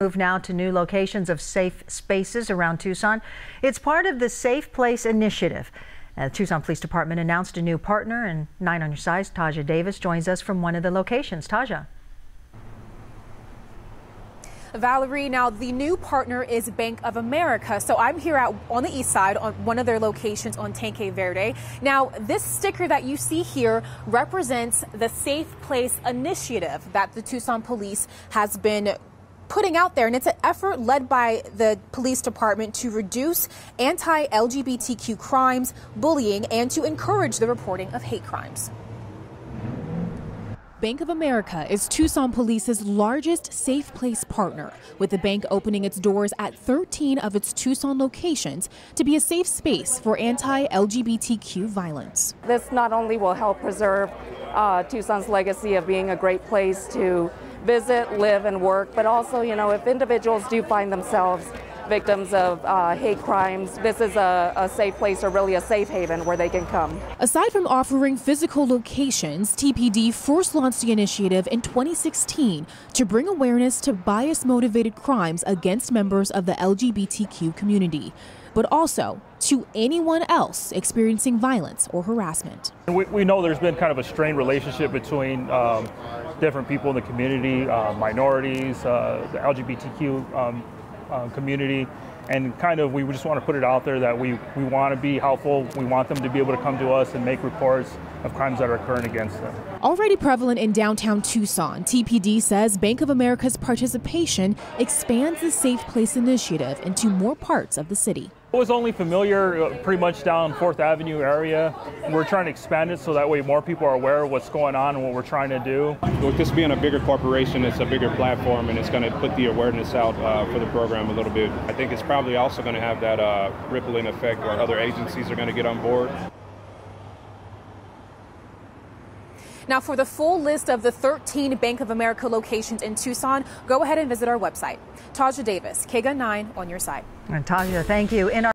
Move now to new locations of safe spaces around Tucson. It's part of the Safe Place initiative. Uh, the Tucson Police Department announced a new partner, and Nine on Your Side, Taja Davis joins us from one of the locations. Taja. Valerie, now the new partner is Bank of America. So I'm here at, on the east side on one of their locations on Tanque Verde. Now, this sticker that you see here represents the Safe Place initiative that the Tucson Police has been putting out there, and it's an effort led by the police department to reduce anti LGBTQ crimes, bullying, and to encourage the reporting of hate crimes. Bank of America is Tucson Police's largest safe place partner, with the bank opening its doors at 13 of its Tucson locations to be a safe space for anti LGBTQ violence. This not only will help preserve uh, Tucson's legacy of being a great place to visit, live, and work, but also, you know, if individuals do find themselves victims of uh, hate crimes, this is a, a, safe place or really a safe haven where they can come. Aside from offering physical locations, TPD first launched the initiative in 2016 to bring awareness to bias motivated crimes against members of the LGBTQ community, but also to anyone else experiencing violence or harassment. We, we know there's been kind of a strained relationship between um, different people in the community, uh, minorities, uh, the LGBTQ um, uh, community, and kind of we just want to put it out there that we, we want to be helpful. We want them to be able to come to us and make reports of crimes that are occurring against them. Already prevalent in downtown Tucson, TPD says Bank of America's participation expands the Safe Place initiative into more parts of the city. It was only familiar uh, pretty much down 4th Avenue area. We're trying to expand it so that way more people are aware of what's going on and what we're trying to do. With this being a bigger corporation, it's a bigger platform and it's going to put the awareness out uh, for the program a little bit. I think it's probably also going to have that uh, rippling effect where other agencies are going to get on board. Now, for the full list of the 13 Bank of America locations in Tucson, go ahead and visit our website. Taja Davis, KGUN 9 on your side. And Taja, thank you. In our